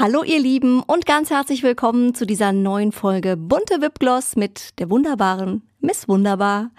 Hallo ihr Lieben und ganz herzlich willkommen zu dieser neuen Folge Bunte Wipgloss mit der wunderbaren Miss Wunderbar.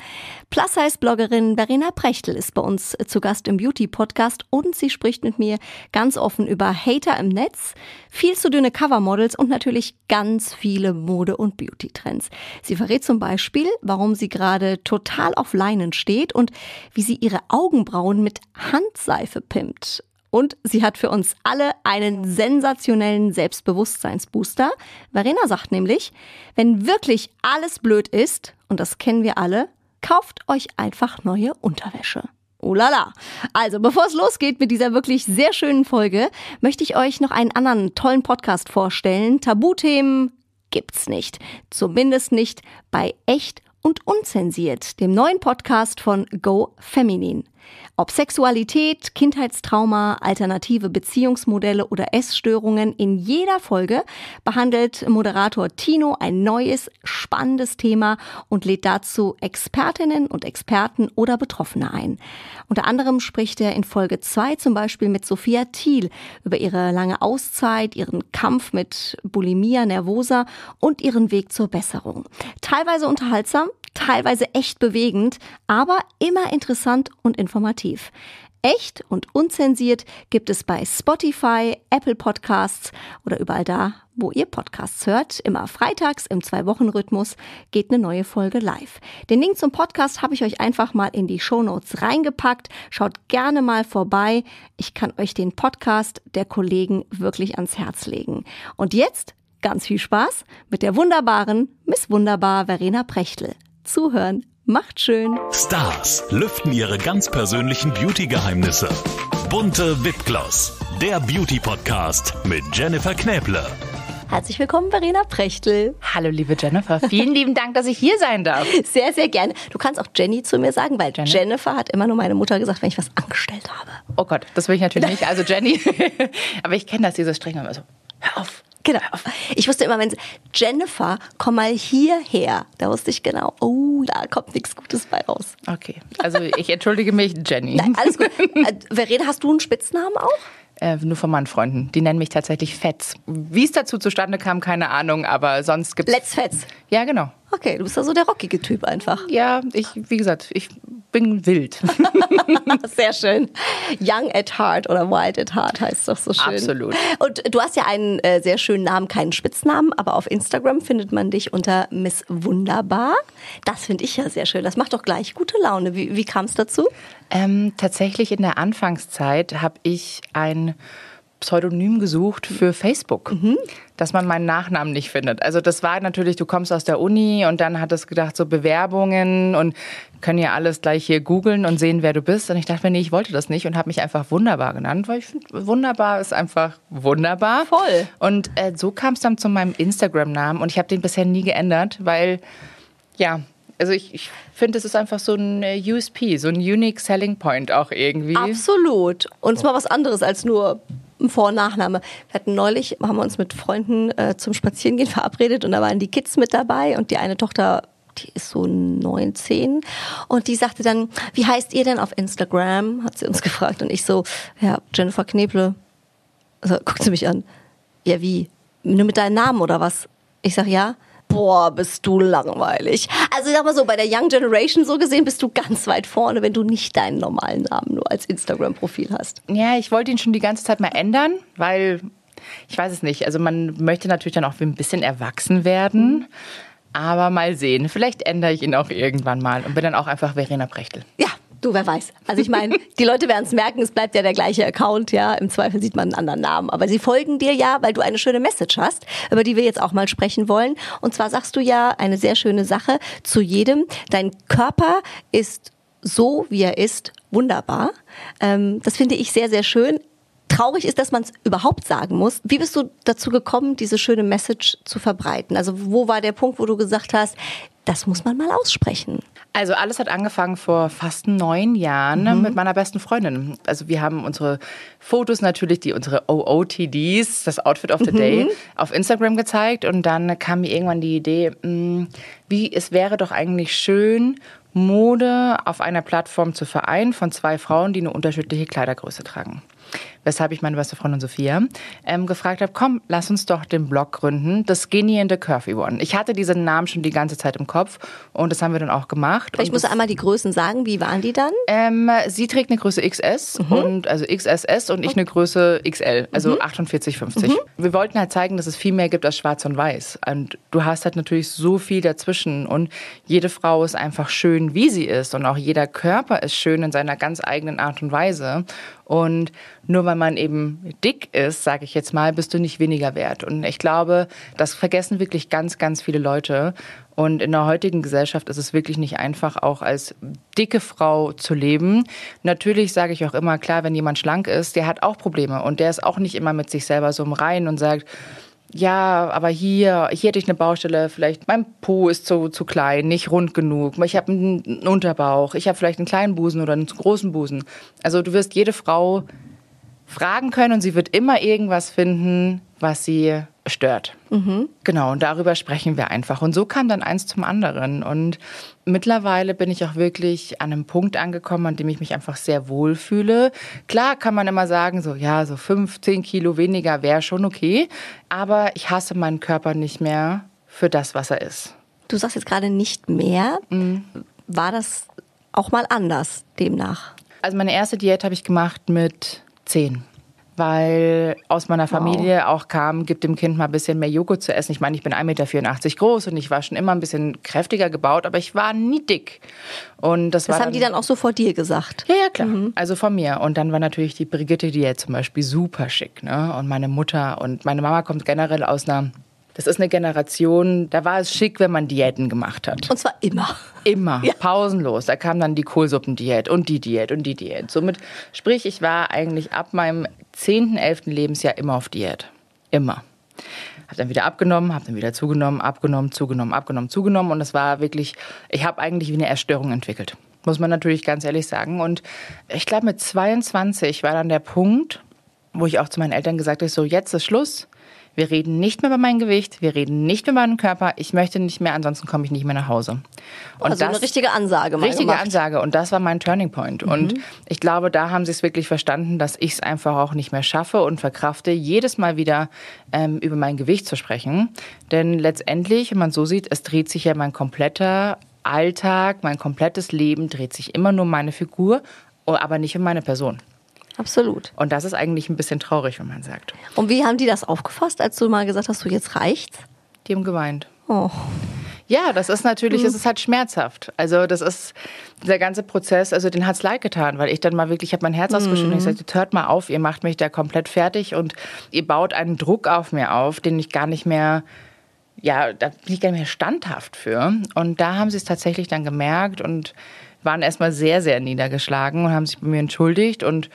Plus-Size-Bloggerin Verena Prechtel ist bei uns zu Gast im Beauty-Podcast und sie spricht mit mir ganz offen über Hater im Netz, viel zu dünne Covermodels und natürlich ganz viele Mode- und Beauty-Trends. Sie verrät zum Beispiel, warum sie gerade total auf Leinen steht und wie sie ihre Augenbrauen mit Handseife pimpt. Und sie hat für uns alle einen sensationellen Selbstbewusstseinsbooster. Verena sagt nämlich, wenn wirklich alles blöd ist, und das kennen wir alle, kauft euch einfach neue Unterwäsche. Oh la la. Also, bevor es losgeht mit dieser wirklich sehr schönen Folge, möchte ich euch noch einen anderen tollen Podcast vorstellen. Tabuthemen gibt's nicht. Zumindest nicht bei echt und unzensiert, dem neuen Podcast von Go Feminin. Ob Sexualität, Kindheitstrauma, alternative Beziehungsmodelle oder Essstörungen, in jeder Folge behandelt Moderator Tino ein neues, spannendes Thema und lädt dazu Expertinnen und Experten oder Betroffene ein. Unter anderem spricht er in Folge 2 zum Beispiel mit Sophia Thiel über ihre lange Auszeit, ihren Kampf mit Bulimia nervosa und ihren Weg zur Besserung. Teilweise unterhaltsam, teilweise echt bewegend, aber immer interessant und informativ. Echt und unzensiert gibt es bei Spotify, Apple Podcasts oder überall da, wo ihr Podcasts hört. Immer freitags im Zwei-Wochen-Rhythmus geht eine neue Folge live. Den Link zum Podcast habe ich euch einfach mal in die Shownotes reingepackt. Schaut gerne mal vorbei. Ich kann euch den Podcast der Kollegen wirklich ans Herz legen. Und jetzt ganz viel Spaß mit der wunderbaren Miss Wunderbar Verena Prechtl. Zuhören macht schön. Stars lüften ihre ganz persönlichen Beauty-Geheimnisse. Bunte Wipgloss, der Beauty-Podcast mit Jennifer Knäble. Herzlich willkommen, Verena Prechtl. Hallo, liebe Jennifer. Vielen lieben Dank, dass ich hier sein darf. Sehr, sehr gerne. Du kannst auch Jenny zu mir sagen, weil Jenny? Jennifer hat immer nur meine Mutter gesagt, wenn ich was angestellt habe. Oh Gott, das will ich natürlich nicht. Also Jenny. Aber ich kenne das, diese Strenge immer so. Hör auf. Genau. Ich wusste immer, wenn sie, Jennifer, komm mal hierher. Da wusste ich genau, oh, da kommt nichts Gutes bei raus. Okay, also ich entschuldige mich, Jenny. Nein, alles gut. Äh, Verena, hast du einen Spitznamen auch? Äh, nur von meinen Freunden. Die nennen mich tatsächlich Fetz. Wie es dazu zustande kam, keine Ahnung, aber sonst gibt's. Let's Fetz. Ja, genau. Okay, du bist ja so der rockige Typ einfach. Ja, ich, wie gesagt, ich bin wild. Sehr schön. Young at heart oder wild at heart heißt doch so schön. Absolut. Und du hast ja einen äh, sehr schönen Namen, keinen Spitznamen, aber auf Instagram findet man dich unter Miss Wunderbar. Das finde ich ja sehr schön. Das macht doch gleich gute Laune. Wie, wie kam es dazu? Ähm, tatsächlich in der Anfangszeit habe ich ein Pseudonym gesucht für Facebook, dass man meinen Nachnamen nicht findet. Also das war natürlich, du kommst aus der Uni und dann hat es gedacht, so Bewerbungen und können ja alles gleich hier googeln und sehen, wer du bist. Und ich dachte mir, nee, ich wollte das nicht und habe mich einfach wunderbar genannt, weil ich finde, wunderbar ist einfach wunderbar. Voll. Und äh, so kam es dann zu meinem Instagram-Namen und ich habe den bisher nie geändert, weil, ja, also ich, ich finde, es ist einfach so ein äh, USP, so ein Unique Selling Point auch irgendwie. Absolut. Und mal was anderes als nur Vor- und Nachname. Wir hatten neulich, haben wir uns mit Freunden äh, zum Spazierengehen verabredet und da waren die Kids mit dabei und die eine Tochter die ist so 19 und die sagte dann, wie heißt ihr denn auf Instagram? Hat sie uns gefragt und ich so, ja, Jennifer Kneble. Also guckt sie mich an. Ja, wie? Nur mit deinem Namen oder was? Ich sag ja. Boah, bist du langweilig. Also ich sag mal so, bei der Young Generation so gesehen bist du ganz weit vorne, wenn du nicht deinen normalen Namen nur als Instagram-Profil hast. Ja, ich wollte ihn schon die ganze Zeit mal ändern, weil ich weiß es nicht. Also man möchte natürlich dann auch ein bisschen erwachsen werden. Aber mal sehen. Vielleicht ändere ich ihn auch irgendwann mal und bin dann auch einfach Verena Prechtel. Ja, du, wer weiß. Also ich meine, die Leute werden es merken, es bleibt ja der gleiche Account, ja. Im Zweifel sieht man einen anderen Namen. Aber sie folgen dir ja, weil du eine schöne Message hast, über die wir jetzt auch mal sprechen wollen. Und zwar sagst du ja eine sehr schöne Sache zu jedem. Dein Körper ist so, wie er ist, wunderbar. Ähm, das finde ich sehr, sehr schön. Traurig ist, dass man es überhaupt sagen muss. Wie bist du dazu gekommen, diese schöne Message zu verbreiten? Also wo war der Punkt, wo du gesagt hast, das muss man mal aussprechen? Also alles hat angefangen vor fast neun Jahren mit meiner besten Freundin. Also wir haben unsere Fotos natürlich, die unsere OOTDs, das Outfit of the Day, auf Instagram gezeigt und dann kam mir irgendwann die Idee, mh, wie es wäre doch eigentlich schön, Mode auf einer Plattform zu vereinen von zwei Frauen, die eine unterschiedliche Kleidergröße tragen. Weshalb ich meine beste Freundin Sophia ähm, gefragt habe, komm, lass uns doch den Blog gründen, The Skinny and the Curvy One. Ich hatte diesen Namen schon die ganze Zeit im Kopf und das haben wir dann auch gemacht. Musst du einmal die Größen sagen, wie waren die dann? Ähm, sie trägt eine Größe XS mhm. und also XSS und ich eine Größe XL, also mhm. 48, 50. Mhm. Wir wollten halt zeigen, dass es viel mehr gibt als schwarz und weiß. Und du hast halt natürlich so viel dazwischen und jede Frau ist einfach schön, wie sie ist und auch jeder Körper ist schön in seiner ganz eigenen Art und Weise. Und nur weil man eben dick ist, sage ich jetzt mal, bist du nicht weniger wert. Und ich glaube, das vergessen wirklich ganz, ganz viele Leute. Und in der heutigen Gesellschaft ist es wirklich nicht einfach, auch als dicke Frau zu leben. Natürlich sage ich auch immer, klar, wenn jemand schlank ist, der hat auch Probleme und der ist auch nicht immer mit sich selber so im Reinen und sagt, ja, aber hier, hier hätte ich eine Baustelle, vielleicht mein Po ist zu, zu klein, nicht rund genug, ich habe einen Unterbauch, ich habe vielleicht einen kleinen Busen oder einen großen Busen. Also du wirst jede Frau fragen können und sie wird immer irgendwas finden, was sie stört. Mhm. Genau, und darüber sprechen wir einfach. Und so kam dann eins zum anderen. Und mittlerweile bin ich auch wirklich an einem Punkt angekommen, an dem ich mich einfach sehr wohl fühle. Klar kann man immer sagen, so ja, so 15 Kilo weniger wäre schon okay. Aber ich hasse meinen Körper nicht mehr für das, was er ist. Du sagst jetzt gerade nicht mehr. Mhm. War das auch mal anders demnach? Also meine erste Diät habe ich gemacht mit 10 weil aus meiner Familie wow. auch kam, gib dem Kind mal ein bisschen mehr Joghurt zu essen. Ich meine, ich bin 1,84 Meter groß und ich war schon immer ein bisschen kräftiger gebaut, aber ich war nie dick. Und das, das haben dann, die dann auch so vor dir gesagt? Ja, ja, klar. Mhm. Also von mir. Und dann war natürlich die Brigitte-Diät zum Beispiel super schick. Ne? Und meine Mutter und meine Mama kommt generell aus einer das ist eine Generation, da war es schick, wenn man Diäten gemacht hat. Und zwar immer. Immer, ja. pausenlos. Da kam dann die Kohlsuppendiät und die Diät und die Diät. Somit, sprich, ich war eigentlich ab meinem 10., 11. Lebensjahr immer auf Diät. Immer. Hab dann wieder abgenommen, hab dann wieder zugenommen, abgenommen, zugenommen, abgenommen, zugenommen. Und es war wirklich, ich habe eigentlich wie eine Erstörung entwickelt. Muss man natürlich ganz ehrlich sagen. Und ich glaube, mit 22 war dann der Punkt, wo ich auch zu meinen Eltern gesagt habe, so jetzt ist Schluss wir reden nicht mehr über mein Gewicht, wir reden nicht mehr über meinen Körper, ich möchte nicht mehr, ansonsten komme ich nicht mehr nach Hause. Und also das, eine richtige Ansage. Mal richtige gemacht. Ansage und das war mein Turning Point. Mhm. Und ich glaube, da haben sie es wirklich verstanden, dass ich es einfach auch nicht mehr schaffe und verkrafte, jedes Mal wieder ähm, über mein Gewicht zu sprechen. Denn letztendlich, wenn man so sieht, es dreht sich ja mein kompletter Alltag, mein komplettes Leben dreht sich immer nur um meine Figur, aber nicht um meine Person. Absolut. Und das ist eigentlich ein bisschen traurig, wenn man sagt. Und wie haben die das aufgefasst, als du mal gesagt hast, du jetzt reicht's? Die haben geweint. Oh. Ja, das ist natürlich, es mhm. ist halt schmerzhaft. Also das ist der ganze Prozess, also den hat's leid getan, weil ich dann mal wirklich, ich habe mein Herz ausgeschüttet und ich sagte, hört mal auf, ihr macht mich da komplett fertig und ihr baut einen Druck auf mir auf, den ich gar nicht mehr, ja, da bin ich gar nicht mehr standhaft für. Und da haben sie es tatsächlich dann gemerkt und waren erstmal sehr, sehr niedergeschlagen und haben sich bei mir entschuldigt und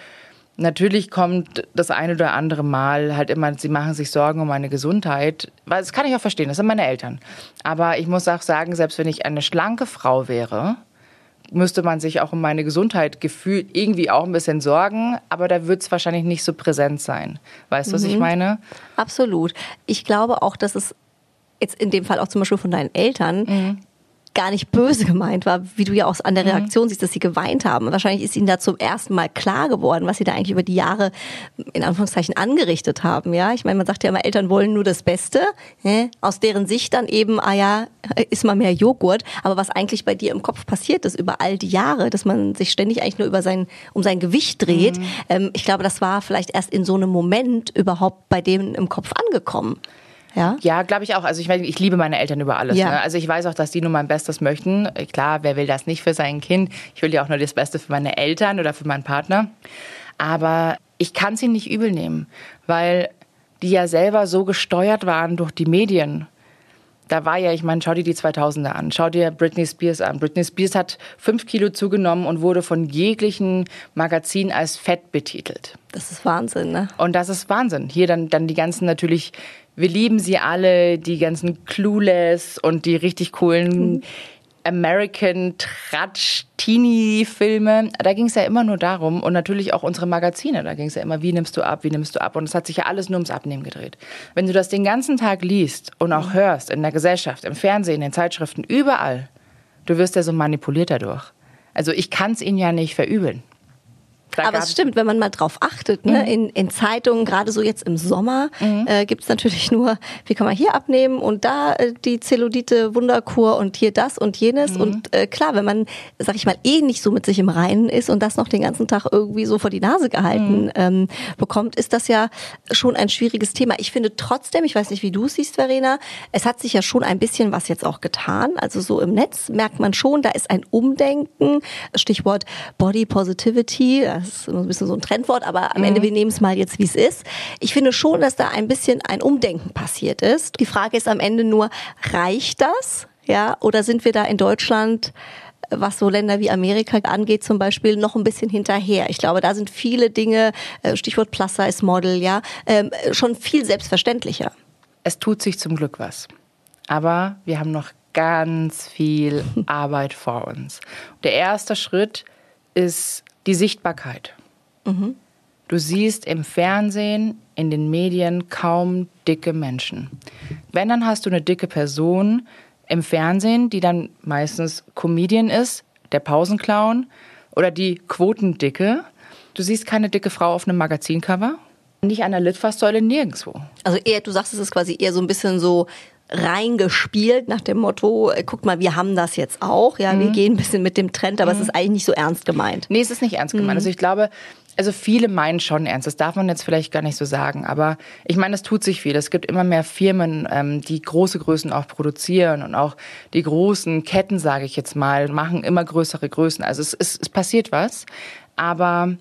Natürlich kommt das eine oder andere Mal halt immer, sie machen sich Sorgen um meine Gesundheit. Das kann ich auch verstehen, das sind meine Eltern. Aber ich muss auch sagen, selbst wenn ich eine schlanke Frau wäre, müsste man sich auch um meine Gesundheit gefühlt irgendwie auch ein bisschen sorgen, aber da wird es wahrscheinlich nicht so präsent sein. Weißt du, mhm. was ich mhm. meine? Absolut. Ich glaube auch, dass es jetzt in dem Fall auch zum Beispiel von deinen Eltern mhm gar nicht böse gemeint war, wie du ja auch an der mhm. Reaktion mhm. siehst, dass sie geweint haben. Wahrscheinlich ist ihnen da zum ersten Mal klar geworden, was sie da eigentlich über die Jahre in Anführungszeichen angerichtet haben. Ja, ich meine, man sagt ja immer, Eltern wollen nur das Beste. Ne? Aus deren Sicht dann eben, ah ja, ist mal mehr Joghurt. Aber was eigentlich bei dir im Kopf passiert ist über all die Jahre, dass man sich ständig eigentlich nur über sein, um sein Gewicht dreht. Mhm. Ähm, ich glaube, das war vielleicht erst in so einem Moment überhaupt bei denen im Kopf angekommen. Ja, ja glaube ich auch. Also ich, meine, ich liebe meine Eltern über alles. Ja. Ne? Also ich weiß auch, dass die nur mein Bestes möchten. Klar, wer will das nicht für sein Kind? Ich will ja auch nur das Beste für meine Eltern oder für meinen Partner. Aber ich kann sie nicht übel nehmen, weil die ja selber so gesteuert waren durch die Medien. Da war ja, ich meine, schau dir die 2000er an, schau dir Britney Spears an. Britney Spears hat fünf Kilo zugenommen und wurde von jeglichen Magazinen als fett betitelt. Das ist Wahnsinn, ne? Und das ist Wahnsinn. Hier dann, dann die ganzen natürlich wir lieben sie alle, die ganzen Clueless und die richtig coolen. American Tratsch Teenie Filme. Da ging es ja immer nur darum und natürlich auch unsere Magazine. Da ging es ja immer, wie nimmst du ab, wie nimmst du ab und es hat sich ja alles nur ums Abnehmen gedreht. Wenn du das den ganzen Tag liest und auch hörst in der Gesellschaft, im Fernsehen, in den Zeitschriften, überall, du wirst ja so manipuliert dadurch. Also ich kann es ihnen ja nicht verübeln. Da Aber es stimmt, wenn man mal drauf achtet, ne? Mhm. in, in Zeitungen, gerade so jetzt im Sommer, äh, gibt's natürlich nur, wie kann man hier abnehmen und da äh, die Zellulite Wunderkur und hier das und jenes. Mhm. Und äh, klar, wenn man, sag ich mal, eh nicht so mit sich im Reinen ist und das noch den ganzen Tag irgendwie so vor die Nase gehalten Mhm. ähm, bekommt, ist das ja schon ein schwieriges Thema. Ich finde trotzdem, ich weiß nicht, wie du es siehst, Verena, es hat sich ja schon ein bisschen was jetzt auch getan. Also so im Netz merkt man schon, da ist ein Umdenken. Stichwort Body Positivity, das ist immer ein bisschen so ein Trendwort, aber am Ende, wir nehmen es mal jetzt, wie es ist. Ich finde schon, dass da ein bisschen ein Umdenken passiert ist. Die Frage ist am Ende nur, reicht das? Ja, oder sind wir da in Deutschland was so Länder wie Amerika angeht zum Beispiel, noch ein bisschen hinterher. Ich glaube, da sind viele Dinge, äh, Stichwort Plus-Size-Model, ja, ähm, schon viel selbstverständlicher. Es tut sich zum Glück was. Aber wir haben noch ganz viel Arbeit vor uns. Der erste Schritt ist die Sichtbarkeit. Du siehst im Fernsehen, in den Medien kaum dicke Menschen. Wenn, dann hast du eine dicke Person im Fernsehen, die dann meistens Comedian ist, der Pausenclown oder die Quotendicke. Du siehst keine dicke Frau auf einem Magazincover. Nicht an der Litfaßsäule, nirgendwo. Also eher, du sagst, es ist quasi eher so ein bisschen so reingespielt nach dem Motto, äh, guck mal, wir haben das jetzt auch, ja, wir gehen ein bisschen mit dem Trend, aber es ist eigentlich nicht so ernst gemeint. Nee, es ist nicht ernst gemeint. Also ich glaube, also viele meinen schon ernst. Das darf man jetzt vielleicht gar nicht so sagen. Aber ich meine, es tut sich viel. Es gibt immer mehr Firmen, ähm, die große Größen auch produzieren und auch die großen Ketten, sage ich jetzt mal, machen immer größere Größen. Also es, es, es passiert was. Aber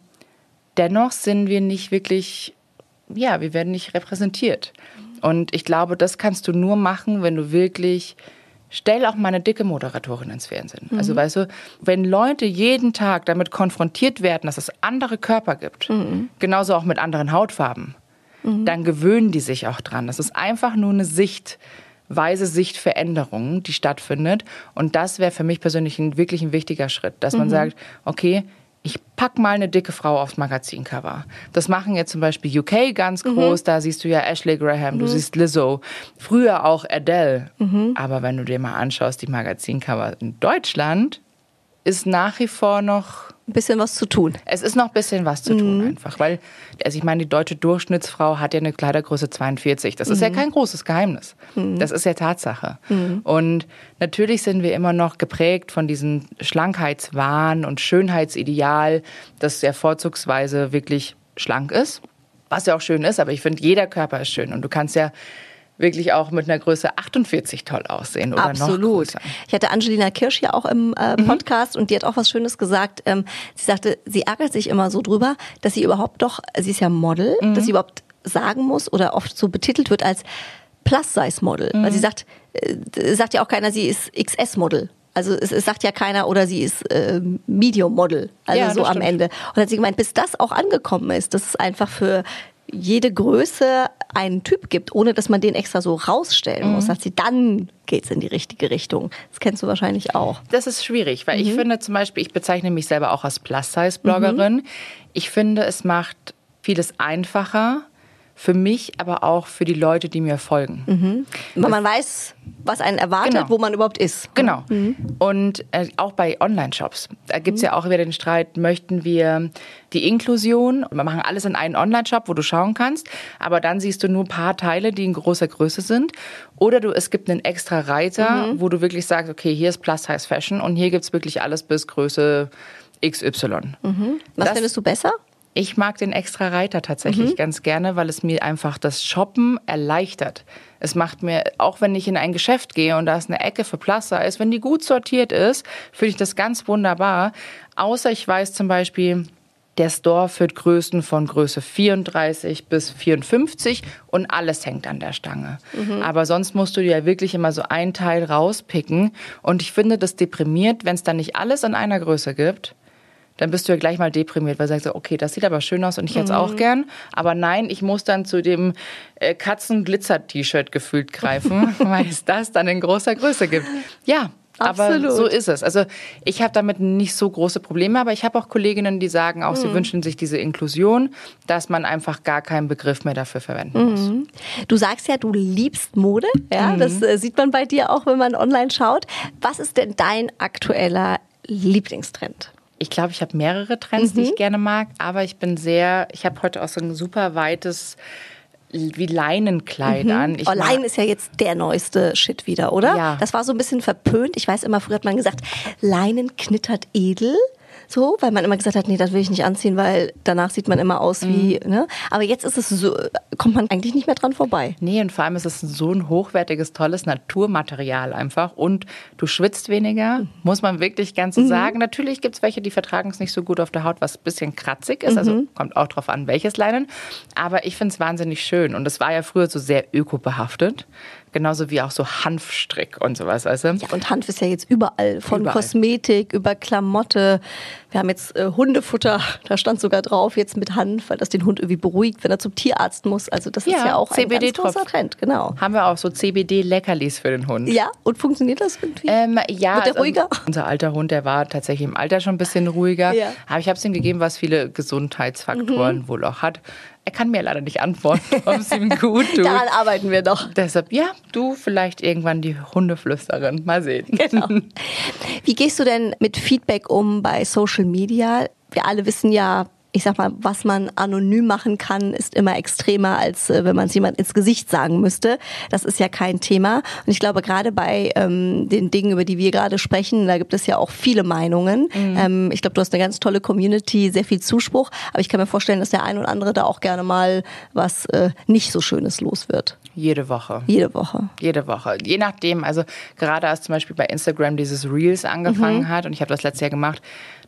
dennoch sind wir nicht wirklich, ja, wir werden nicht repräsentiert. Und ich glaube, das kannst du nur machen, wenn du wirklich Stell auch mal eine dicke Moderatorin ins Fernsehen. Also weißt du, wenn Leute jeden Tag damit konfrontiert werden, dass es andere Körper gibt, genauso auch mit anderen Hautfarben, dann gewöhnen die sich auch dran. Das ist einfach nur eine Sichtweise, Sichtveränderung, die stattfindet. Und das wäre für mich persönlich ein, wirklich ein wichtiger Schritt, dass man sagt, okay, ich pack mal eine dicke Frau aufs Magazincover. Das machen jetzt zum Beispiel UK ganz groß. Da siehst du ja Ashley Graham, du siehst Lizzo, früher auch Adele. Aber wenn du dir mal anschaust, die Magazincover in Deutschland ist nach wie vor noch Ein bisschen was zu tun. es ist noch ein bisschen was zu tun einfach, weil, also ich meine, die deutsche Durchschnittsfrau hat ja eine Kleidergröße 42. Das ist ja kein großes Geheimnis. Das ist ja Tatsache. Und natürlich sind wir immer noch geprägt von diesem Schlankheitswahn und Schönheitsideal, das ja vorzugsweise wirklich schlank ist. Was ja auch schön ist, aber ich finde, jeder Körper ist schön. Und du kannst ja wirklich auch mit einer Größe 48 toll aussehen oder noch Absolut. Ich hatte Angelina Kirsch ja auch im äh, Podcast und die hat auch was Schönes gesagt. Ähm, sie sagte, sie ärgert sich immer so drüber, dass sie überhaupt doch, sie ist ja Model, dass sie überhaupt sagen muss oder oft so betitelt wird als Plus-Size-Model. Weil sie sagt, äh, sagt ja auch keiner, sie ist XS-Model. Also es, es sagt ja keiner oder sie ist äh, Medium-Model. Also Ja, so am stimmt. Ende. Und hat sie gemeint, bis das auch angekommen ist, dass es einfach für jede Größe einen Typ gibt, ohne dass man den extra so rausstellen Mhm. muss, sagt sie, dann geht's in die richtige Richtung. Das kennst du wahrscheinlich auch. Das ist schwierig, weil ich finde zum Beispiel, ich bezeichne mich selber auch als Plus-Size-Bloggerin. Ich finde, es macht vieles einfacher für mich, aber auch für die Leute, die mir folgen. Weil man weiß, was einen erwartet, Genau. wo man überhaupt ist. Genau. Und äh, auch bei Online-Shops. Da gibt's ja auch wieder den Streit, möchten wir die Inklusion, wir machen alles in einen Online-Shop, wo du schauen kannst, aber dann siehst du nur ein paar Teile, die in großer Größe sind. Oder du, es gibt einen extra Reiter, wo du wirklich sagst, okay, hier ist Plus-Size Fashion und hier gibt's wirklich alles bis Größe XY. Was Das- findest du besser? Ich mag den extra Reiter tatsächlich ganz gerne, weil es mir einfach das Shoppen erleichtert. Es macht mir, auch wenn ich in ein Geschäft gehe und da ist eine Ecke für Plus Size, wenn die gut sortiert ist, finde ich das ganz wunderbar. Außer ich weiß zum Beispiel, der Store führt Größen von Größe 34 bis 54 und alles hängt an der Stange. Aber sonst musst du dir ja wirklich immer so ein Teil rauspicken. Und ich finde das deprimiert, wenn es dann nicht alles in einer Größe gibt dann bist du ja gleich mal deprimiert, weil du sagst, okay, das sieht aber schön aus und ich hätte es Mhm. auch gern. Aber nein, ich muss dann zu dem äh, Katzen-Glitzer-T-Shirt gefühlt greifen, weil es das dann in großer Größe gibt. Ja. Absolut. Aber so ist es. Also ich habe damit nicht so große Probleme, aber ich habe auch Kolleginnen, die sagen auch, Mhm. sie wünschen sich diese Inklusion, dass man einfach gar keinen Begriff mehr dafür verwenden muss. Du sagst ja, du liebst Mode. Ja, das äh, sieht man bei dir auch, wenn man online schaut. Was ist denn dein aktueller Lieblingstrend? Ich glaube, ich habe mehrere Trends, die ich gerne mag, aber ich bin sehr, ich habe heute auch so ein super weites wie Leinenkleid an. Ich oh, Leinen ist ja jetzt der neueste Shit wieder, oder? Ja. Das war so ein bisschen verpönt. Ich weiß immer, früher hat man gesagt, Leinen knittert edel. So, weil man immer gesagt hat, nee, das will ich nicht anziehen, weil danach sieht man immer aus wie, Mhm. ne? Aber jetzt ist es so, kommt man eigentlich nicht mehr dran vorbei. Nee, und vor allem ist es so ein hochwertiges, tolles Naturmaterial einfach. Und du schwitzt weniger, muss man wirklich ganz so sagen. Natürlich gibt es welche, die vertragen es nicht so gut auf der Haut, was ein bisschen kratzig ist. Also kommt auch drauf an, welches Leinen. Aber ich finde es wahnsinnig schön. Und es war ja früher so sehr ökobehaftet. Genauso wie auch so Hanfstrick und sowas, weißt du? Ja, und Hanf ist ja jetzt überall. Von Überall. Kosmetik über Klamotte. Wir haben jetzt äh, Hundefutter, da stand sogar drauf, jetzt mit Hanf, weil das den Hund irgendwie beruhigt, wenn er zum Tierarzt muss. Also das ist Ja, ja auch ein ganz großer Trend, genau. Haben wir auch so CBD-Leckerlis für den Hund. Ja, und funktioniert das irgendwie? Ähm, ja, Wird der ruhiger? Unser alter Hund, der war tatsächlich im Alter schon ein bisschen ruhiger. Ja. Mhm. Aber ich habe es ihm gegeben, was viele Gesundheitsfaktoren wohl auch hat. Er kann mir leider nicht antworten, ob es ihm gut tut. Daran arbeiten wir noch. Deshalb, ja, du vielleicht irgendwann die Hundeflüsterin. Mal sehen. Genau. Wie gehst du denn mit Feedback um bei Social Media? Wir alle wissen ja, ich sag mal, was man anonym machen kann, ist immer extremer, als äh, wenn man es jemand ins Gesicht sagen müsste. Das ist ja kein Thema. Und ich glaube, gerade bei ähm, den Dingen, über die wir gerade sprechen, da gibt es ja auch viele Meinungen. Ähm, ich glaube, du hast eine ganz tolle Community, sehr viel Zuspruch. Aber ich kann mir vorstellen, dass der ein oder andere da auch gerne mal was äh, nicht so Schönes los wird. Jede Woche. Jede Woche. Jede Woche. Je nachdem, also gerade als zum Beispiel bei Instagram dieses Reels angefangen Mhm. hat und ich habe das letztes Jahr gemacht,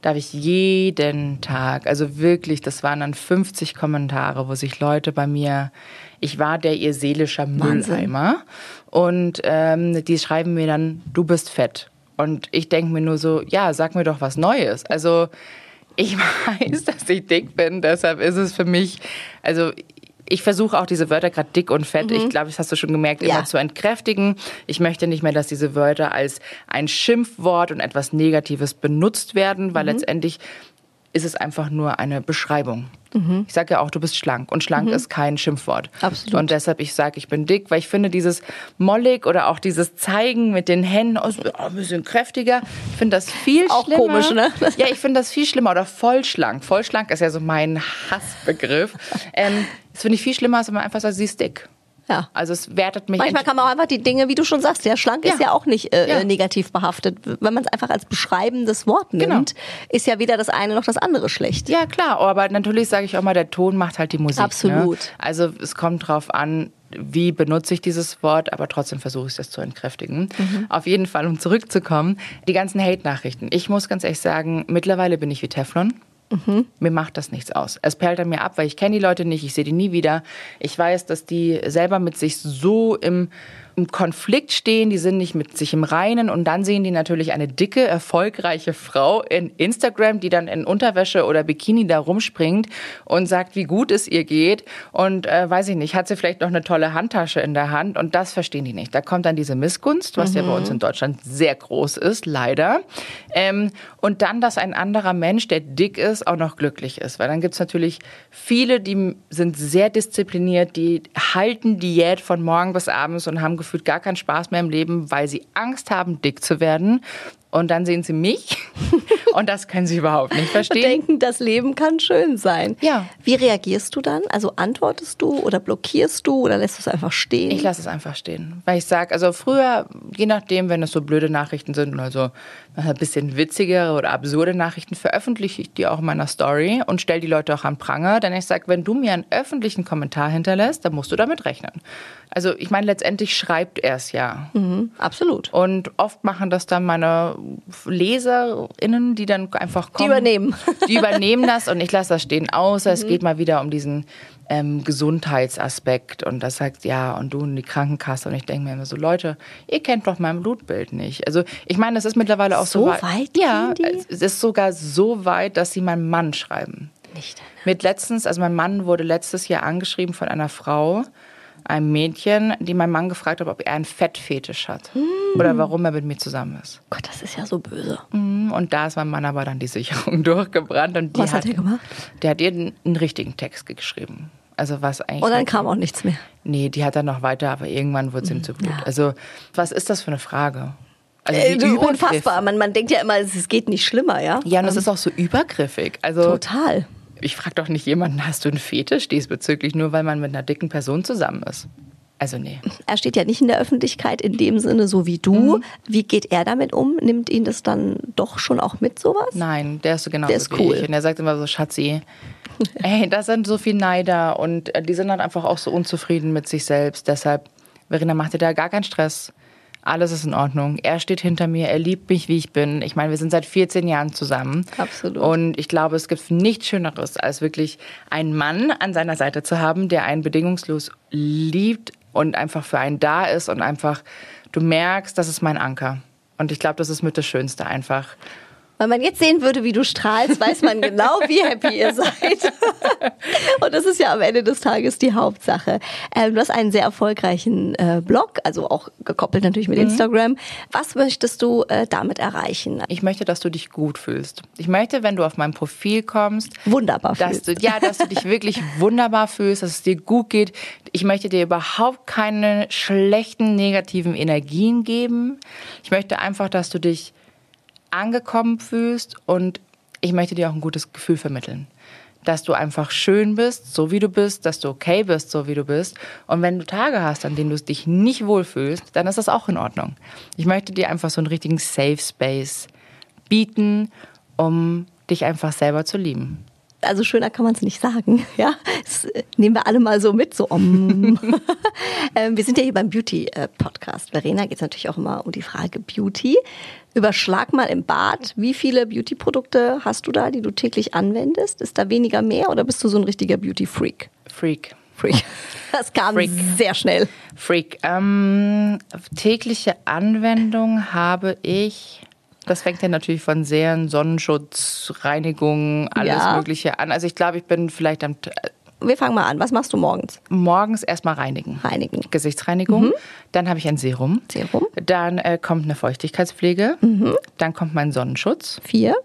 da habe ich jeden Tag, also wirklich, das waren dann 50 Kommentare, wo sich Leute bei mir, ich war der ihr seelischer. Mülleimer und ähm, die schreiben mir dann, du bist fett. Und ich denke mir nur so, ja, sag mir doch was Neues. Also ich weiß, dass ich dick bin, deshalb ist es für mich, also ich versuche auch diese Wörter gerade dick und fett, ich glaube, das hast du schon gemerkt, Ja. immer zu entkräftigen. Ich möchte nicht mehr, dass diese Wörter als ein Schimpfwort und etwas Negatives benutzt werden, weil letztendlich ist es einfach nur eine Beschreibung. Ich sage ja auch, du bist schlank und schlank ist kein Schimpfwort. Absolut. Und deshalb, ich sage, ich bin dick, weil ich finde dieses mollig oder auch dieses Zeigen mit den Händen, oh, ein bisschen kräftiger, ich finde das viel Auch schlimmer. komisch, ne? Ja, ich finde das viel schlimmer. Oder vollschlank. Vollschlank ist ja so mein Hassbegriff. Ähm, das finde ich viel schlimmer, als wenn man einfach sagt, sie ist dick. Ja. Also es wertet mich. Manchmal kann man auch einfach die Dinge, wie du schon sagst, ja, schlank ist Ja. ja auch nicht äh, Ja. negativ behaftet. Wenn man es einfach als beschreibendes Wort nimmt, Genau. ist ja weder das eine noch das andere schlecht. Ja, klar, aber natürlich sage ich auch mal, der Ton macht halt die Musik. Absolut. Ne? Also es kommt drauf an, wie benutze ich dieses Wort, aber trotzdem versuche ich das zu entkräftigen. Mhm. Auf jeden Fall, um zurückzukommen, die ganzen Hate-Nachrichten. Ich muss ganz ehrlich sagen, mittlerweile bin ich wie Teflon. Mhm. Mir macht das nichts aus. Es perlt an mir ab, weil ich kenne die Leute nicht, ich sehe die nie wieder. Ich weiß, dass die selber mit sich so im, im Konflikt stehen, die sind nicht mit sich im Reinen und dann sehen die natürlich eine dicke, erfolgreiche Frau in Instagram, die dann in Unterwäsche oder Bikini da rumspringt und sagt, wie gut es ihr geht und äh, weiß ich nicht, hat sie vielleicht noch eine tolle Handtasche in der Hand und das verstehen die nicht. Da kommt dann diese Missgunst, was ja bei uns in Deutschland sehr groß ist, leider. Ähm, und dann, dass ein anderer Mensch, der dick ist, auch noch glücklich ist. Weil dann gibt es natürlich viele, die sind sehr diszipliniert, die halten Diät von morgen bis abends und haben gefühlt gar keinen Spaß mehr im Leben, weil sie Angst haben, dick zu werden. Und dann sehen sie mich und das können sie überhaupt nicht Und verstehen. denken, das Leben kann schön sein. Ja. Wie reagierst du dann? Also antwortest du oder blockierst du oder lässt du es einfach stehen? Ich lasse es einfach stehen. Weil ich sage, also früher, je nachdem, wenn es so blöde Nachrichten sind, also ein bisschen witzigere oder absurde Nachrichten, veröffentliche ich die auch in meiner Story und stelle die Leute auch am Pranger. Denn ich sage, wenn du mir einen öffentlichen Kommentar hinterlässt, dann musst du damit rechnen. Also ich meine, letztendlich schreibt er es ja. Mhm, absolut. Und oft machen das dann meine LeserInnen, die dann einfach kommen. übernehmen. Die übernehmen das und ich lasse das stehen. Außer es geht mal wieder um diesen ähm, Gesundheitsaspekt und das sagt, ja, und du und die Krankenkasse. Und ich denke mir immer so, Leute, ihr kennt doch mein Blutbild nicht. Also ich meine, es ist mittlerweile auch so, So weit. weit Ja, die? es ist sogar so weit, dass sie meinen Mann schreiben. Nicht. Mit letztens, also mein Mann wurde letztes Jahr angeschrieben von einer Frau, einem Mädchen, die mein Mann gefragt hat, ob er einen Fettfetisch hat. Hm. Oder warum er mit mir zusammen ist. Gott, das ist ja so böse. Mhm, Und da ist mein Mann aber dann die Sicherung durchgebrannt. Und die Was hat er gemacht? Der hat ihr einen, einen richtigen Text geschrieben. Also was eigentlich. Und dann kam auch nichts mehr. Nee, die hat dann noch weiter, aber irgendwann wurde es ihm zu blöd. Ja. Also, was ist das für eine Frage? Also Äh, unfassbar. Man, man denkt ja immer, es es geht nicht schlimmer, ja? Ja, und das ist auch so übergriffig. Also Total. Ich frage doch nicht jemanden, hast du einen Fetisch diesbezüglich, nur weil man mit einer dicken Person zusammen ist. Also nee. Er steht ja nicht in der Öffentlichkeit in dem Sinne, so wie du. Wie geht er damit um? Nimmt ihn das dann doch schon auch mit, sowas? Nein, der ist so genau Der ist cool. Und er sagt immer so, Schatzi, ey, da sind so viele Neider und äh, die sind dann einfach auch so unzufrieden mit sich selbst. Deshalb, Verena, mach dir da gar keinen Stress. Alles ist in Ordnung. Er steht hinter mir, er liebt mich, wie ich bin. Ich meine, wir sind seit 14 Jahren zusammen. Absolut. Und ich glaube, es gibt nichts Schöneres, als wirklich einen Mann an seiner Seite zu haben, der einen bedingungslos liebt und einfach für einen da ist und einfach, du merkst, das ist mein Anker. Und ich glaube, das ist mit das Schönste einfach. Wenn man jetzt sehen würde, wie du strahlst, weiß man genau, wie happy ihr seid. Und das ist ja am Ende des Tages die Hauptsache. Ähm, du hast einen sehr erfolgreichen äh, Blog, also auch gekoppelt natürlich mit Instagram. Was möchtest du äh, damit erreichen? Ich möchte, dass du dich gut fühlst. Ich möchte, wenn du auf mein Profil kommst, Wunderbar dass fühlst. du, ja, dass du dich wirklich wunderbar fühlst, dass es dir gut geht. Ich möchte dir überhaupt keine schlechten, negativen Energien geben. Ich möchte einfach, dass du dich angekommen fühlst und ich möchte dir auch ein gutes Gefühl vermitteln. Dass du einfach schön bist, so wie du bist, dass du okay bist, so wie du bist. Und wenn du Tage hast, an denen du dich nicht wohlfühlst, dann ist das auch in Ordnung. Ich möchte dir einfach so einen richtigen Safe Space bieten, um dich einfach selber zu lieben. Also schöner kann man es nicht sagen. Ja, das äh, nehmen wir alle mal so mit, so um. ähm, wir sind ja hier beim Beauty-Podcast. Verena geht es natürlich auch immer um die Frage Beauty. Überschlag mal im Bad. Wie viele Beauty-Produkte hast du da, die du täglich anwendest? Ist da weniger mehr oder bist du so ein richtiger Beauty-Freak? Freak. Freak. Das kam Freak. sehr schnell. Freak. Ähm, tägliche Anwendung habe ich. Das fängt ja natürlich von Serien, Sonnenschutz, Reinigung, alles Ja. Mögliche an. Also ich glaube, ich bin vielleicht am T- Wir fangen mal an. Was machst du morgens? morgens erstmal reinigen. Reinigen. Gesichtsreinigung. Dann habe ich ein Serum. Serum. Dann äh, kommt eine Feuchtigkeitspflege. Dann kommt mein Sonnenschutz. Vier,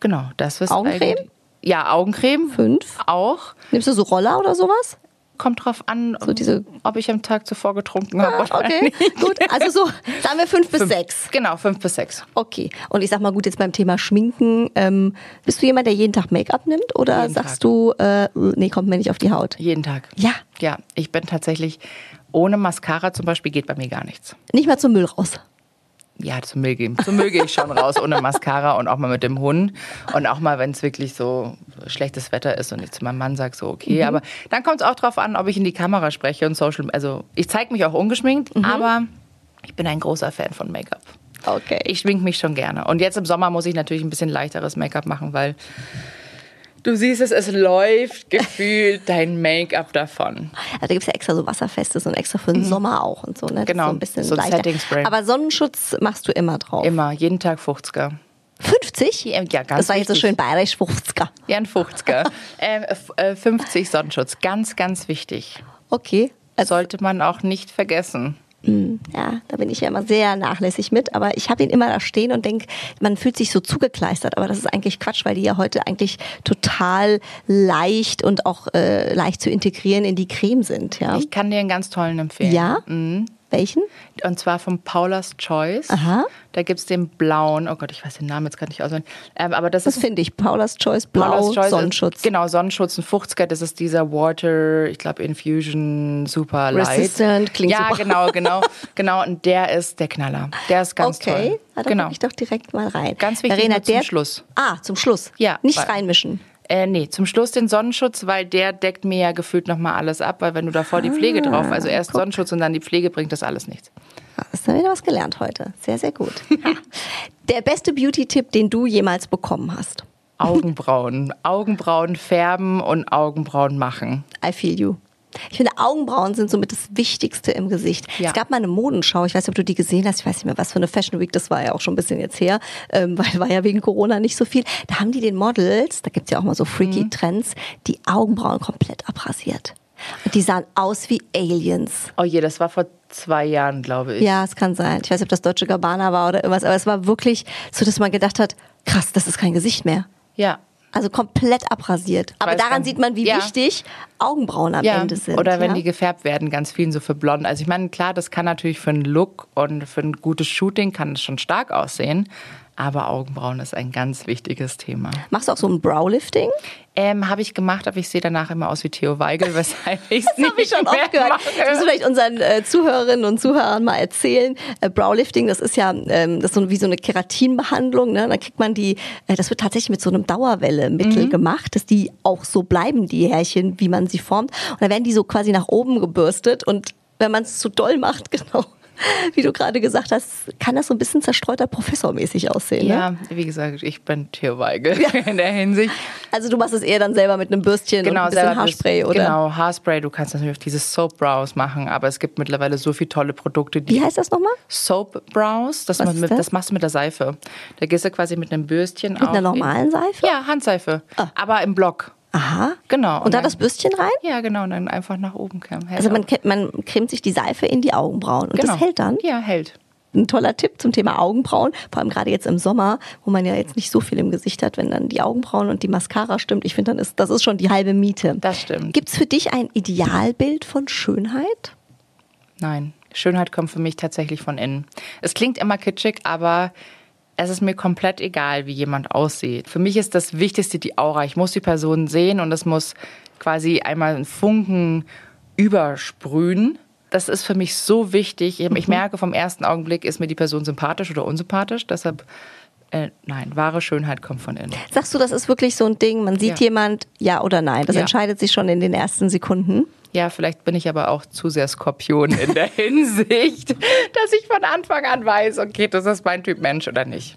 Genau, das ist Augencreme? Ja, Augencreme. fünf. Auch. Nimmst du so Roller oder sowas? Kommt drauf an, So diese- ob ich am Tag zuvor getrunken habe. Ah, okay, nicht. gut. Also so, sagen wir fünf bis sechs. Genau, fünf bis sechs. Okay. Und ich sag mal gut, jetzt beim Thema Schminken, ähm, bist du jemand, der jeden Tag Make-up nimmt? Oder Jeden sagst Tag. du, äh, nee, kommt mir nicht auf die Haut? Jeden Tag. Ja. Ja, ich bin tatsächlich, ohne Mascara zum Beispiel geht bei mir gar nichts. Nicht mal zum Müll raus. Ja, zum Müll gehen. Zum Müll gehe ich schon raus ohne Mascara und auch mal mit dem Hund. Und auch mal, wenn es wirklich so schlechtes Wetter ist und ich zu meinem Mann sage, so okay. Aber dann kommt es auch drauf an, ob ich in die Kamera spreche und Social. Also ich zeige mich auch ungeschminkt, aber ich bin ein großer Fan von Make-up. Okay. Ich schmink mich schon gerne. Und jetzt im Sommer muss ich natürlich ein bisschen leichteres Make-up machen, weil du siehst es, es läuft gefühlt dein Make-up davon. Also da gibt es ja extra so Wasserfestes und extra für den Sommer auch und so. Ne? Das Genau, So ein bisschen so ein leichter. Setting Spray. Aber Sonnenschutz machst du immer drauf. Immer, jeden Tag 50er. 50? Ja, ganz Das war jetzt so wichtig. schön bayerisch 50er. Ja, ein 50er. ähm, äh, 50 Sonnenschutz, ganz, ganz wichtig. Okay. Also, Sollte man auch nicht vergessen. ja, da bin ich ja immer sehr nachlässig mit, aber ich habe ihn immer da stehen und denke, man fühlt sich so zugekleistert, aber das ist eigentlich Quatsch, weil die ja heute eigentlich total leicht und auch äh, leicht zu integrieren in die Creme sind, ja. Ich kann dir einen ganz tollen empfehlen. Ja? Mhm. Welchen? Und zwar von Paula's Choice. Aha. Da gibt es den blauen, oh Gott, ich weiß den Namen jetzt gerade nicht auswendig. Ähm, aber das Das ist finde ich. Paula's Choice Blau Paula's Choice Sonnenschutz. Ist, genau, Sonnenschutz, ein 50er, das ist dieser Water, ich glaube Infusion Super Light. Resistant, klingt Ja, super. genau, genau, genau. Und der ist der Knaller. Der ist ganz okay, toll. Ja, da genau. ich doch direkt mal rein. Ganz wichtig, Verena, zum der, Schluss. Ah, zum Schluss. Ja, Nicht reinmischen. Äh, nee, zum Schluss den Sonnenschutz, weil der deckt mir ja gefühlt nochmal alles ab, weil wenn du davor die Pflege drauf, also erst Sonnenschutz und dann die Pflege, bringt das alles nichts. Ah, Hast du wieder was gelernt heute. Sehr, sehr gut. Der beste Beauty-Tipp, den du jemals bekommen hast. Augenbrauen. Augenbrauen färben und Augenbrauen machen. I feel you. Ich finde, Augenbrauen sind somit das Wichtigste im Gesicht. Ja. Es gab mal eine Modenschau, ich weiß nicht, ob du die gesehen hast, ich weiß nicht mehr, was für eine Fashion Week, das war ja auch schon ein bisschen jetzt her, ähm, weil war ja wegen Corona nicht so viel. Da haben die den Models, da gibt's ja auch mal so freaky Mhm. Trends, die Augenbrauen komplett abrasiert. Und die sahen aus wie Aliens. Oh je, das war vor zwei Jahren, glaube ich. Ja, es kann sein. Ich weiß nicht, ob das deutsche Gabbana war oder irgendwas, aber es war wirklich so, dass man gedacht hat, krass, das ist kein Gesicht mehr. Ja. Also komplett abrasiert. Aber Weiß daran ganz- sieht man, wie Ja. wichtig Augenbrauen am Ja, Ende sind. oder wenn ja? die gefärbt werden, ganz vielen so für blond. Also ich meine, klar, das kann natürlich für einen Look und für ein gutes Shooting kann es schon stark aussehen. Aber Augenbrauen ist ein ganz wichtiges Thema. Machst du auch so ein Browlifting? Ähm, habe ich gemacht, aber ich sehe danach immer aus wie Theo Weigel, weshalb ich es Das nicht habe ich schon mehr oft gehört. mache. Das musst du vielleicht unseren äh, Zuhörerinnen und Zuhörern mal erzählen. Äh, Browlifting, das ist ja ähm, das ist so wie so eine Keratinbehandlung. Ne? Dann kriegt man die, äh, das wird tatsächlich mit so einem Dauerwelle-Mittel Mhm. gemacht, dass die auch so bleiben, die Härchen, wie man sie formt. Und dann werden die so quasi nach oben gebürstet. Und wenn man es zu doll macht, genau, wie du gerade gesagt hast, kann das so ein bisschen zerstreuter Professormäßig aussehen. Ne? Ja, wie gesagt, ich bin Theo Weigel in der Hinsicht. Also du machst es eher dann selber mit einem Bürstchen und ein bisschen Haarspray, das- oder? Genau, Haarspray. Du kannst natürlich auch diese Soap Brows machen, aber es gibt mittlerweile so viele tolle Produkte, die Wie heißt das nochmal? Soap Brows. Das, mit, das? das machst du mit der Seife. Da gehst du quasi mit einem Bürstchen Mit einer normalen Seife? Ja, Handseife. Aber im Block. Aha. Genau. Und da dann- das Bürstchen rein? Ja, genau. Und dann einfach nach oben kämmen. Also man, man cremt sich die Seife in die Augenbrauen und genau. das hält dann. Ja, hält. Ein toller Tipp zum Thema Augenbrauen, vor allem gerade jetzt im Sommer, wo man ja jetzt nicht so viel im Gesicht hat, wenn dann die Augenbrauen und die Mascara stimmt. Ich finde, dann ist das ist schon die halbe Miete. Das stimmt. Gibt es für dich ein Idealbild von Schönheit? Nein, Schönheit kommt für mich tatsächlich von innen. Es klingt immer kitschig, aber es ist mir komplett egal, wie jemand aussieht. Für mich ist das Wichtigste die Aura. Ich muss die Person sehen und es muss quasi einmal einen Funken übersprühen. Das ist für mich so wichtig. Ich, ich merke vom ersten Augenblick, ist mir die Person sympathisch oder unsympathisch. Deshalb, äh, nein, wahre Schönheit kommt von innen. Sagst du, das ist wirklich so ein Ding, man sieht Ja. jemand, ja oder nein? Das Ja. entscheidet sich schon in den ersten Sekunden. Ja, vielleicht bin ich aber auch zu sehr Skorpion in der Hinsicht, dass ich von Anfang an weiß, okay, das ist mein Typ Mensch oder nicht.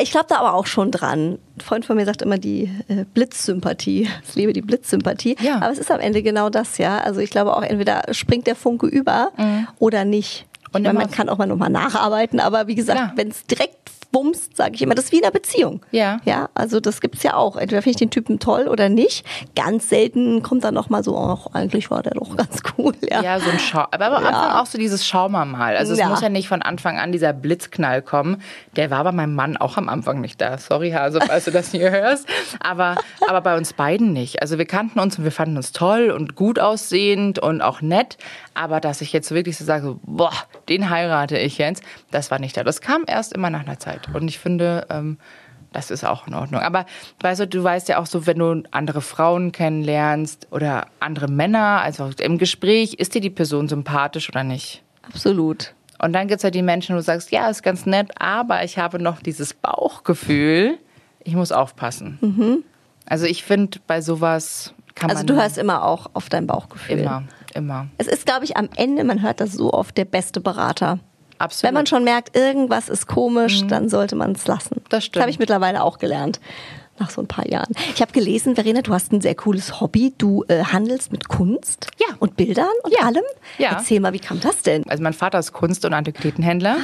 Ich glaube da aber auch schon dran. Ein Freund von mir sagt immer die äh, Blitzsympathie. Ich lebe die Blitzsympathie. Ja. Aber es ist am Ende genau das, ja. Also ich glaube auch, entweder springt der Funke über oder nicht. Und meine, man kann auch mal nochmal nacharbeiten, aber wie gesagt, wenn es direkt bumst, sage ich immer, das ist wie in einer Beziehung. Ja. Ja, also das gibt's ja auch. Entweder finde ich den Typen toll oder nicht. Ganz selten kommt dann noch mal so, ach, eigentlich war der doch ganz cool. Ja, Ja, so ein Schau. Aber am Anfang auch so dieses Schau mal mal. Also es Ja. muss ja nicht von Anfang an dieser Blitzknall kommen. Der war bei meinem Mann auch am Anfang nicht da. Sorry, Hase, falls du das hier hörst. Aber, aber bei uns beiden nicht. Also wir kannten uns und wir fanden uns toll und gut aussehend und auch nett. Aber dass ich jetzt wirklich so sage, boah, den heirate ich jetzt, das war nicht da. Das kam erst immer nach einer Zeit. Und ich finde, ähm, das ist auch in Ordnung. Aber weißt du, du weißt ja auch so, wenn du andere Frauen kennenlernst oder andere Männer, also im Gespräch, ist dir die Person sympathisch oder nicht? absolut. Und dann gibt es ja die Menschen, wo du sagst, ja, ist ganz nett, aber ich habe noch dieses Bauchgefühl, ich muss aufpassen. Also ich finde, bei sowas kann Also man du hörst immer auch auf dein Bauchgefühl. immer, immer. Es ist, glaube ich, am Ende, man hört das so oft, der beste Berater. Absolut. Wenn man schon merkt, irgendwas ist komisch, dann sollte man es lassen. Mhm. Das stimmt. habe ich mittlerweile auch gelernt. Nach so ein paar Jahren. Ich habe gelesen, Verena, du hast ein sehr cooles Hobby. Du äh, handelst mit Kunst Ja. und Bildern und Ja. allem. Ja. Erzähl mal, wie kam das denn? Also mein Vater ist Kunst- und Antiquitätenhändler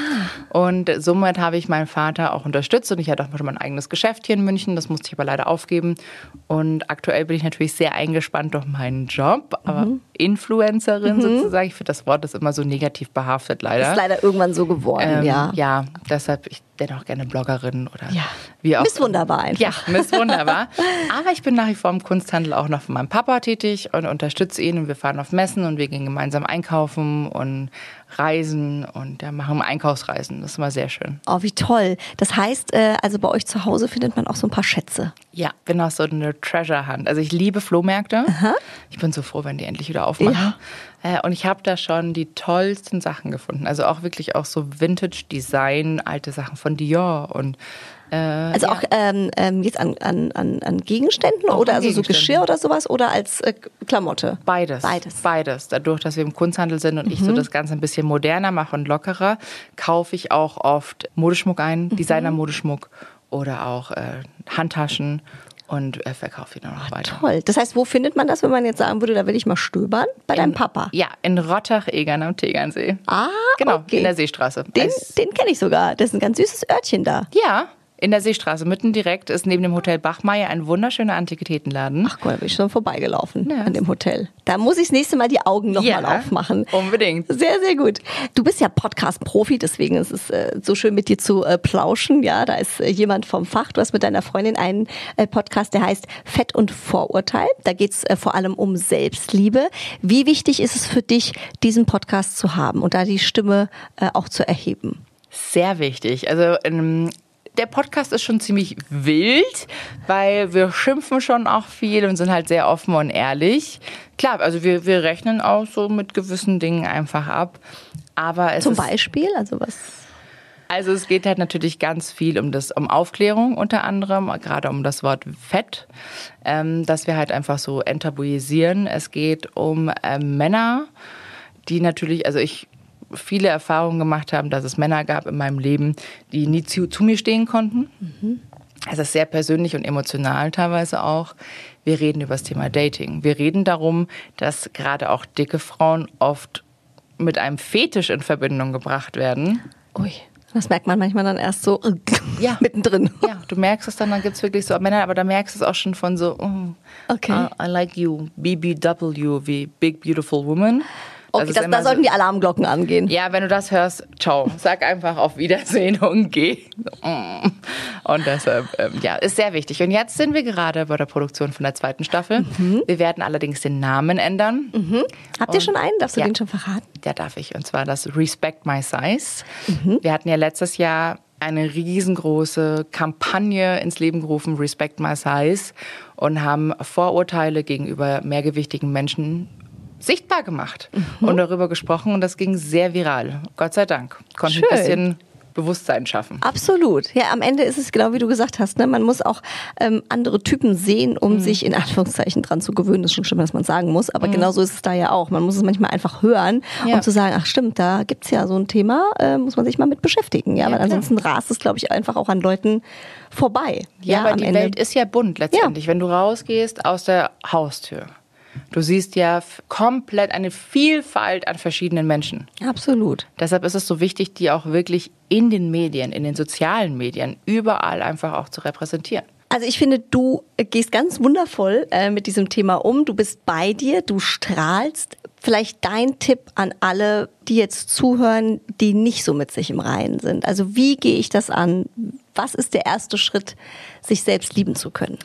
und somit habe ich meinen Vater auch unterstützt und ich hatte auch schon mein eigenes Geschäft hier in München, das musste ich aber leider aufgeben und aktuell bin ich natürlich sehr eingespannt durch meinen Job, aber Influencerin sozusagen, ich finde das Wort ist immer so negativ behaftet leider. Ist leider irgendwann so geworden, Ähm, ja. ja, deshalb ich dennoch gerne Bloggerin oder Ja. wie auch. Miss Wunderbar einfach. Ja, Miss Wunderbar. Aber ich bin nach wie vor im Kunsthandel auch noch von meinem Papa tätig und unterstütze ihn und wir fahren auf Messen und wir gehen gemeinsam einkaufen und reisen und ja, machen Einkaufsreisen. Das ist immer sehr schön. Oh, wie toll. Das heißt, äh, also bei euch zu Hause findet man auch so ein paar Schätze. Ja, bin auch so eine Treasure Hunt. Also ich liebe Flohmärkte. Ich bin so froh, wenn die endlich wieder aufmachen. Äh, Und ich habe da schon die tollsten Sachen gefunden. Also auch wirklich auch so Vintage Design, alte Sachen von Dior und äh, Also ja. auch ähm, ähm, jetzt an, an, an, an Gegenständen Auch oder an also so Gegenständen. Geschirr oder sowas oder als äh, Klamotte? Beides. Beides. Beides. Dadurch, dass wir im Kunsthandel sind und ich Mhm. so das Ganze ein bisschen moderner mache und lockerer, kaufe ich auch oft Modeschmuck ein, Mhm. Designer-Modeschmuck oder auch äh, Handtaschen und äh, verkaufe ihn dann noch weiter. Toll. Das heißt, wo findet man das, wenn man jetzt sagen würde, da will ich mal stöbern? Bei deinem Papa. Ja, in Rottach-Egern am Tegernsee. Ah, Genau, okay. in der Seestraße. Den, den kenne ich sogar. Das ist ein ganz süßes Örtchen da. ja, In der Seestraße, mitten direkt, ist neben dem Hotel Bachmeier ein wunderschöner Antiquitätenladen. Ach da bin ich schon vorbeigelaufen ja. an dem Hotel. Da muss ich das nächste Mal die Augen nochmal ja, mal aufmachen. Unbedingt. Sehr, sehr gut. Du bist ja Podcast-Profi, deswegen ist es äh, so schön mit dir zu äh, plauschen. Ja, da ist äh, jemand vom Fach. Du hast mit deiner Freundin einen äh, Podcast, der heißt Fett und Vorurteil. Da geht es äh, vor allem um Selbstliebe. Wie wichtig ist es für dich, diesen Podcast zu haben und da die Stimme äh, auch zu erheben? Sehr wichtig. Also ähm, der Podcast ist schon ziemlich wild, weil wir schimpfen schon auch viel und sind halt sehr offen und ehrlich. Klar, also wir, wir rechnen auch so mit gewissen Dingen einfach ab. Aber es Zum Beispiel, also was? Also es geht halt natürlich ganz viel um das, um Aufklärung unter anderem, gerade um das Wort Fett, ähm, dass wir halt einfach so enttabuisieren. Es geht um äh, Männer, die natürlich, also ich viele Erfahrungen gemacht haben, dass es Männer gab in meinem Leben, die nie zu, zu mir stehen konnten. Mhm. Es ist sehr persönlich und emotional teilweise auch. Wir reden über das Thema Dating. Wir reden darum, dass gerade auch dicke Frauen oft mit einem Fetisch in Verbindung gebracht werden. Ui. Das merkt man manchmal dann erst so ja. mittendrin. Ja, du merkst es dann, dann gibt es wirklich so Männer, aber da merkst du es auch schon von so, oh, okay. I, I like you, BBW, wie Big Beautiful Woman. Okay, das, da sollten so, die Alarmglocken angehen. Ja, wenn du das hörst, ciao. Sag einfach auf Wiedersehen und geh. Und deshalb, ähm, ja, ist sehr wichtig. Und jetzt sind wir gerade bei der Produktion von der zweiten Staffel. Mhm. Wir werden allerdings den Namen ändern. Mhm. Habt und, ihr schon einen? Darfst du ja, den schon verraten? Ja, darf ich. Und zwar das Respect My Size. Mhm. Wir hatten ja letztes Jahr eine riesengroße Kampagne ins Leben gerufen, Respect My Size, und haben Vorurteile gegenüber mehrgewichtigen Menschen sichtbar gemacht mhm. und darüber gesprochen und das ging sehr viral. Gott sei Dank. Konnten Schön. ein bisschen Bewusstsein schaffen. Absolut. Ja, am Ende ist es genau wie du gesagt hast. Ne? Man muss auch ähm, andere Typen sehen, um mhm. sich in Anführungszeichen dran zu gewöhnen. Das ist schon schlimm, dass man sagen muss. Aber mhm. genauso ist es da ja auch. Man muss es manchmal einfach hören, ja. um zu sagen, ach stimmt, da gibt es ja so ein Thema, äh, muss man sich mal mit beschäftigen. Ja, ja weil ansonsten rast es, glaube ich, einfach auch an Leuten vorbei. Ja, ja aber die Ende. Welt ist ja bunt letztendlich. Wenn du rausgehst aus der Haustür Du siehst ja komplett eine Vielfalt an verschiedenen Menschen. Absolut. Deshalb ist es so wichtig, die auch wirklich in den Medien, in den sozialen Medien, überall einfach auch zu repräsentieren. Also ich finde, du gehst ganz wundervoll äh, mit diesem Thema um. Du bist bei dir, du strahlst. Vielleicht dein Tipp an alle, die jetzt zuhören, die nicht so mit sich im Reinen sind. Also wie gehe ich das an? Was ist der erste Schritt, sich selbst lieben zu können?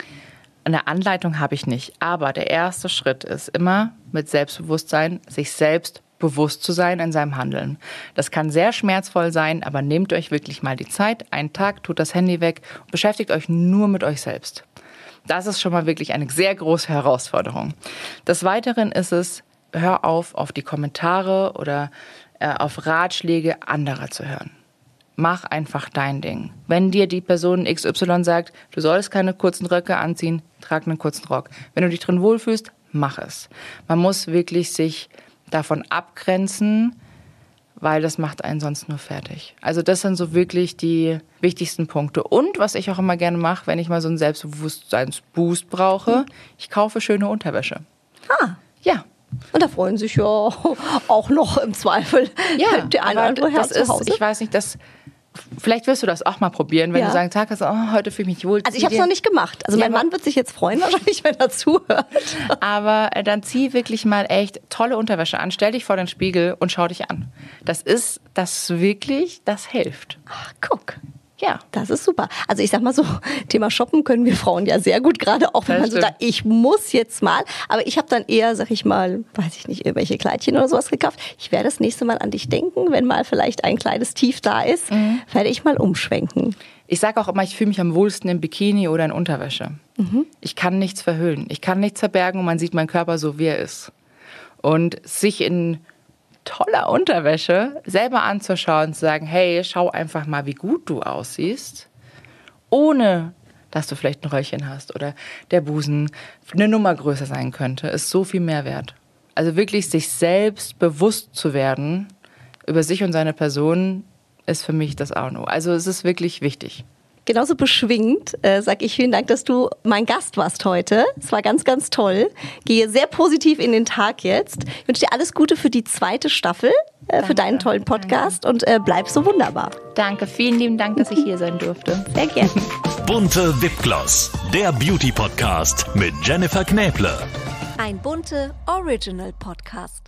Eine Anleitung habe ich nicht, aber der erste Schritt ist immer mit Selbstbewusstsein, sich selbst bewusst zu sein in seinem Handeln. Das kann sehr schmerzvoll sein, aber nehmt euch wirklich mal die Zeit, einen Tag, tut das Handy weg und beschäftigt euch nur mit euch selbst. Das ist schon mal wirklich eine sehr große Herausforderung. Des Weiteren ist es, hör auf, auf die Kommentare oder äh, auf Ratschläge anderer zu hören mach einfach dein Ding. Wenn dir die Person XY sagt, du sollst keine kurzen Röcke anziehen, trag einen kurzen Rock. Wenn du dich drin wohlfühlst, mach es. Man muss wirklich sich davon abgrenzen, weil das macht einen sonst nur fertig. Also das sind so wirklich die wichtigsten Punkte. Und was ich auch immer gerne mache, wenn ich mal so einen Selbstbewusstseinsboost brauche, ich kaufe schöne Unterwäsche. Ah. Ja. Und da freuen sich ja auch noch im Zweifel ja, der eine oder andere Herr Hause. Ist, ich weiß nicht, das Vielleicht wirst du das auch mal probieren, wenn ja. du sagen, Tag hast, oh, heute fühle ich mich wohl. Also ich habe es noch nicht gemacht. Also mein Mann wird sich jetzt freuen wahrscheinlich, wenn er zuhört. Aber äh, dann zieh wirklich mal echt tolle Unterwäsche an, stell dich vor den Spiegel und schau dich an. Das ist das wirklich, das hilft. Ach, guck. Ja, das ist super. Also ich sag mal so, Thema Shoppen können wir Frauen ja sehr gut, gerade auch wenn man so sagt, ich muss jetzt mal. Aber ich habe dann eher, sag ich mal, weiß ich nicht, irgendwelche Kleidchen oder sowas gekauft. Ich werde das nächste Mal an dich denken, wenn mal vielleicht ein kleines Tief da ist, mhm. werde ich mal umschwenken. Ich sage auch immer, ich fühle mich am wohlsten im Bikini oder in Unterwäsche. Mhm. Ich kann nichts verhüllen. Ich kann nichts verbergen und man sieht meinen Körper so, wie er ist. Und sich in toller Unterwäsche selber anzuschauen und zu sagen, hey, schau einfach mal, wie gut du aussiehst, ohne dass du vielleicht ein Röllchen hast oder der Busen eine Nummer größer sein könnte, ist so viel mehr wert. Also wirklich sich selbst bewusst zu werden über sich und seine Person ist für mich das auch nur. Also es ist wirklich wichtig. Genauso beschwingt äh, sage ich vielen Dank, dass du mein Gast warst heute. Es war ganz, ganz toll. Gehe sehr positiv in den Tag jetzt. Ich wünsche dir alles Gute für die zweite Staffel, äh, für deinen tollen Podcast danke. und äh, bleib so wunderbar. Danke, vielen lieben Dank, dass ich hier sein durfte. Sehr gerne. Bunte Wipgloss, der Beauty Podcast mit Jennifer Knäble. Ein bunte Original Podcast.